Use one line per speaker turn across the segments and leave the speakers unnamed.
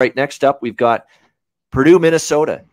right, next up, we've got Purdue, Minnesota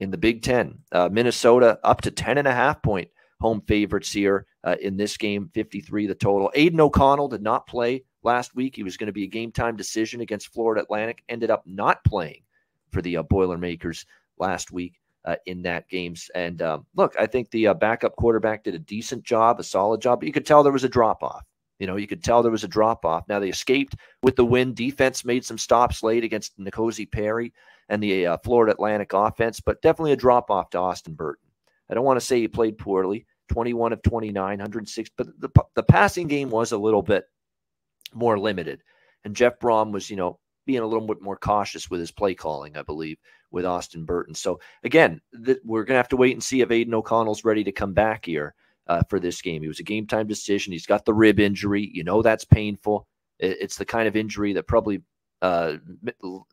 in the Big Ten. Uh, Minnesota up to 10 and a half point home favorites here uh, in this game, 53 the total. Aidan O'Connell did not play last week. He was going to be a game time decision against Florida Atlantic, ended up not playing for the uh, Boilermakers last week. Uh, in that games. And um, look, I think the uh, backup quarterback did a decent job, a solid job. But you could tell there was a drop off. You know, you could tell there was a drop off. Now they escaped with the win. Defense made some stops late against N'Kosi Perry and the uh, Florida Atlantic offense, but definitely a drop off to Austin Burton. I don't want to say he played poorly. 21 of 29, 106, but the, the passing game was a little bit more limited. And Jeff Brohm was, you know, being a little bit more cautious with his play calling, I believe, with Austin Burton. So again, th- we're going to have to wait and see if Aidan O'Connell's ready to come back here uh, for this game. He was a game time decision. He's got the rib injury. You know that's painful. It's the kind of injury that probably uh,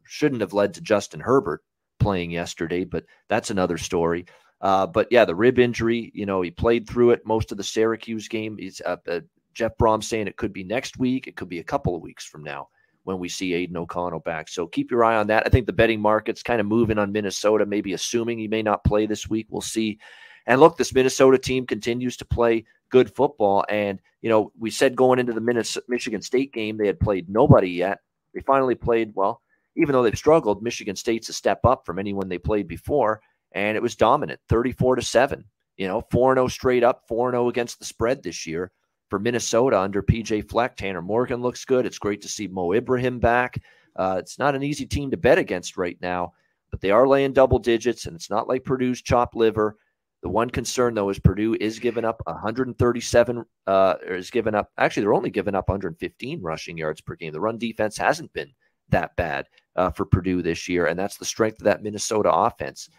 shouldn't have led to Justin Herbert playing yesterday, but that's another story. Uh, but yeah, the rib injury, you know, he played through it most of the Syracuse game. He's uh, uh, Jeff Brohm saying it could be next week. It could be a couple of weeks from now when we see Aidan O'Connell back. So keep your eye on that. I think the betting market's kind of moving on Minnesota, maybe assuming he may not play this week. We'll see. And look, this Minnesota team continues to play good football. And, you know, we said going into the Michigan State game, they had played nobody yet. They finally played, well, even though they've struggled, Michigan State's a step up from anyone they played before. And it was dominant 34 to 7. You know, 4 0 straight up, 4 0 against the spread this year for Minnesota under PJ Fleck. Tanner Morgan looks good. It's great to see Mo Ibrahim back. Uh, it's not an easy team to bet against right now, but they are laying double digits, and it's not like Purdue's chopped liver. The one concern, though, is Purdue is giving up 137, uh, is giving up, actually, they're only giving up 115 rushing yards per game. The run defense hasn't been that bad uh, for Purdue this year, and that's the strength of that Minnesota offense.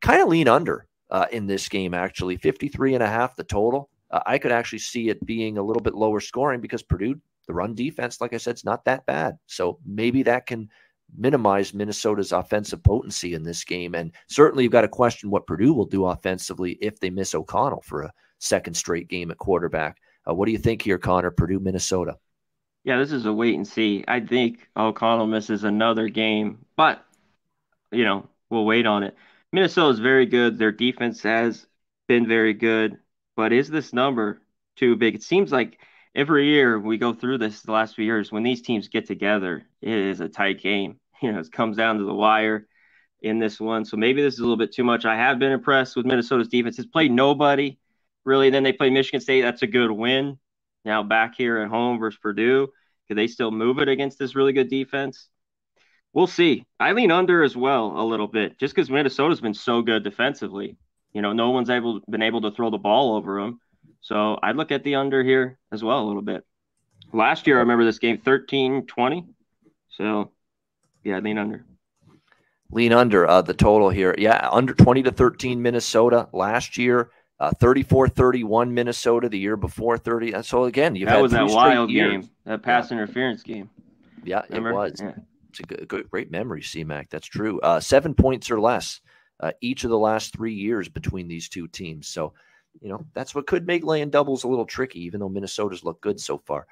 Kind of lean under uh, in this game, actually. 53 and a half the total uh, I could actually see it being a little bit lower scoring because Purdue, the run defense, like I said, is not that bad. So maybe that can minimize Minnesota's offensive potency in this game. And certainly you've got to question what Purdue will do offensively if they miss O'Connell for a second straight game at quarterback. Uh, what do you think here, Conor? Purdue, Minnesota.
Yeah, this is a wait and see. I think O'Connell misses another game, but you know we'll wait on it. Minnesota is very good. Their defense has been very good. But is this number too big? It seems like every year we go through this the last few years when these teams get together, it is a tight game. You know, it comes down to the wire in this one. So maybe this is a little bit too much. I have been impressed with Minnesota's defense. It's played nobody really. Then they play Michigan State. That's a good win. Now back here at home versus Purdue, could they still move it against this really good defense? We'll see. I lean under as well a little bit, just because Minnesota's been so good defensively. You know, no one's able been able to throw the ball over them. So I'd look at the under here as well a little bit. Last year, I remember this game 13 20. So, yeah, lean under.
Lean under uh, the total here. Yeah, under 20 to 13 Minnesota last year. Uh, 34 31 Minnesota the year before 30. Uh, so again, you've
that was that wild years. game, that pass yeah. interference game.
Yeah, Remember? it was. Yeah. It's a good, good, great memory, CMAC. That's true. Uh, seven points or less uh, each of the last three years between these two teams. So, you know, that's what could make laying doubles a little tricky, even though Minnesota's looked good so far.